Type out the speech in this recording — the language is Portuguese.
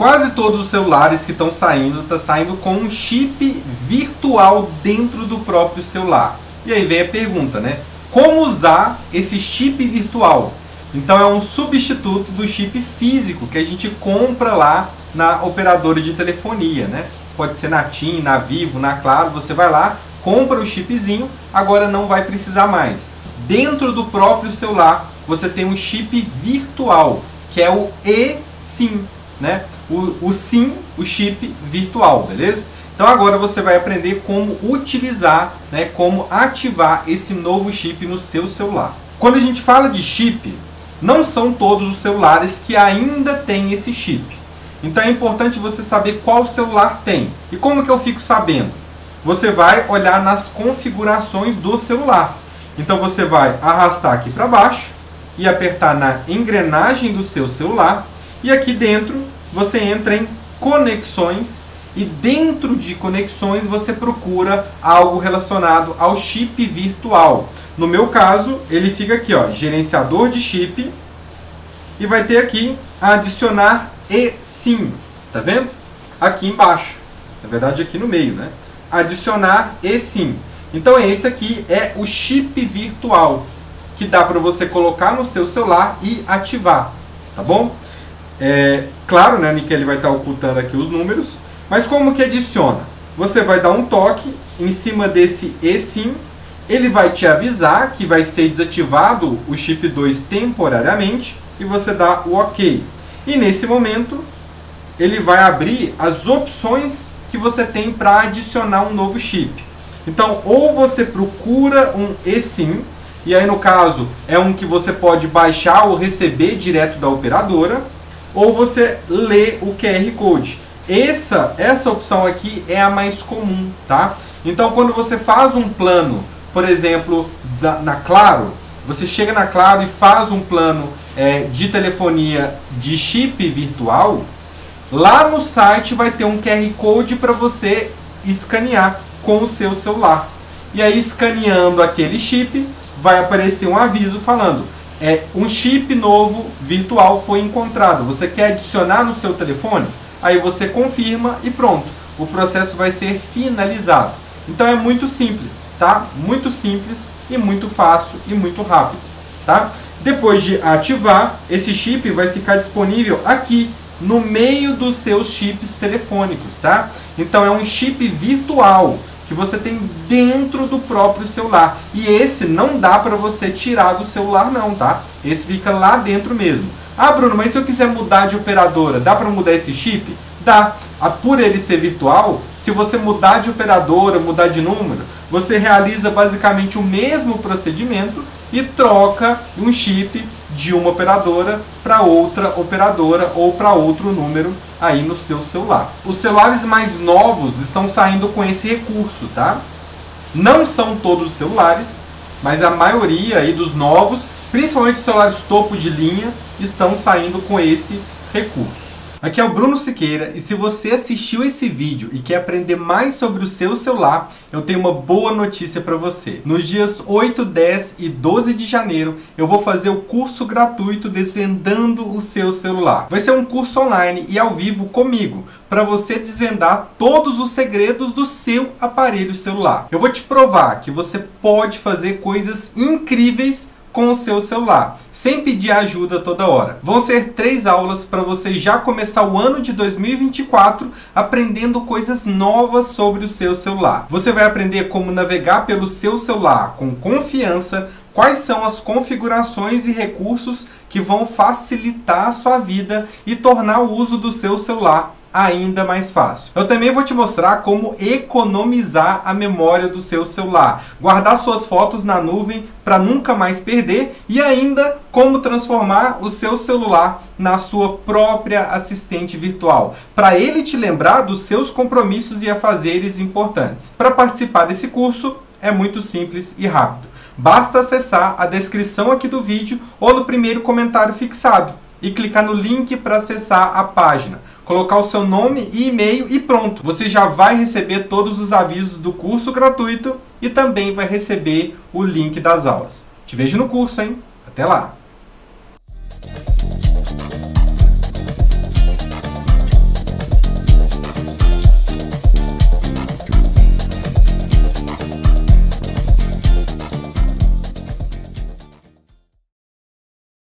quase todos os celulares que estão saindo, tá saindo com um chip virtual dentro do próprio celular. E aí vem a pergunta, né? Como usar esse chip virtual? Então é um substituto do chip físico que a gente compra lá na operadora de telefonia, né? Pode ser na TIM, na Vivo, na Claro, você vai lá, compra o chipzinho, agora não vai precisar mais. Dentro do próprio celular, você tem um chip virtual, que é o eSIM, né? O, o SIM, o chip virtual, beleza? Então agora você vai aprender como utilizar, né, como ativar esse novo chip no seu celular. Quando a gente fala de chip, não são todos os celulares que ainda têm esse chip. Então é importante você saber qual celular tem. E como que eu fico sabendo? Você vai olhar nas configurações do celular. Então você vai arrastar aqui para baixo e apertar na engrenagem do seu celular. E aqui dentro você entra em conexões e dentro de conexões você procura algo relacionado ao chip virtual. No meu caso, ele fica aqui, ó, gerenciador de chip e vai ter aqui adicionar eSIM, tá vendo? Aqui embaixo, na verdade aqui no meio, né? Adicionar eSIM. Então esse aqui é o chip virtual que dá para você colocar no seu celular e ativar, tá bom? É, claro, né, que ele vai estar tá ocultando aqui os números, mas como que adiciona? Você vai dar um toque em cima desse eSIM, ele vai te avisar que vai ser desativado o chip 2 temporariamente e você dá o OK. E nesse momento, ele vai abrir as opções que você tem para adicionar um novo chip. Então, ou você procura um eSIM, e aí no caso é um que você pode baixar ou receber direto da operadora, ou você lê o QR Code. Essa, essa opção aqui é a mais comum, tá? Então, quando você faz um plano, por exemplo, da, na Claro, você chega na Claro e faz um plano é, de telefonia de chip virtual, lá no site vai ter um QR Code para você escanear com o seu celular. E aí, escaneando aquele chip, vai aparecer um aviso falando é, um chip novo virtual foi encontrado. Você quer adicionar no seu telefone? Aí você confirma e pronto. O processo vai ser finalizado. Então é muito simples, tá? Muito simples e muito fácil e muito rápido, tá? Depois de ativar, esse chip vai ficar disponível aqui no meio dos seus chips telefônicos, tá? Então é um chip virtual que você tem dentro do próprio celular. E esse não dá para você tirar do celular não, tá? Esse fica lá dentro mesmo. Ah, Bruno, mas se eu quiser mudar de operadora, dá para mudar esse chip? Dá. Ah, por ele ser virtual, se você mudar de operadora, mudar de número, você realiza basicamente o mesmo procedimento e troca um chip de uma operadora para outra operadora ou para outro número aí no seu celular. Os celulares mais novos estão saindo com esse recurso, tá? Não são todos os celulares, mas a maioria aí dos novos, principalmente os celulares topo de linha, estão saindo com esse recurso. Aqui é o Bruno Siqueira e se você assistiu esse vídeo e quer aprender mais sobre o seu celular, eu tenho uma boa notícia para você. Nos dias 8, 10 e 12 de janeiro, eu vou fazer o curso gratuito Desvendando o seu celular. Vai ser um curso online e ao vivo comigo, para você desvendar todos os segredos do seu aparelho celular. Eu vou te provar que você pode fazer coisas incríveis com o seu celular, sem pedir ajuda toda hora. Vão ser três aulas para você já começar o ano de 2024 aprendendo coisas novas sobre o seu celular. Você vai aprender como navegar pelo seu celular com confiança, quais são as configurações e recursos que vão facilitar a sua vida e tornar o uso do seu celular ainda mais fácil. Eu também vou te mostrar como economizar a memória do seu celular, guardar suas fotos na nuvem para nunca mais perder e ainda como transformar o seu celular na sua própria assistente virtual, para ele te lembrar dos seus compromissos e afazeres importantes. Para participar desse curso é muito simples e rápido. Basta acessar a descrição aqui do vídeo ou no primeiro comentário fixado e clicar no link para acessar a página colocar o seu nome e e-mail e pronto. Você já vai receber todos os avisos do curso gratuito e também vai receber o link das aulas. Te vejo no curso, hein? Até lá!